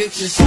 bitches.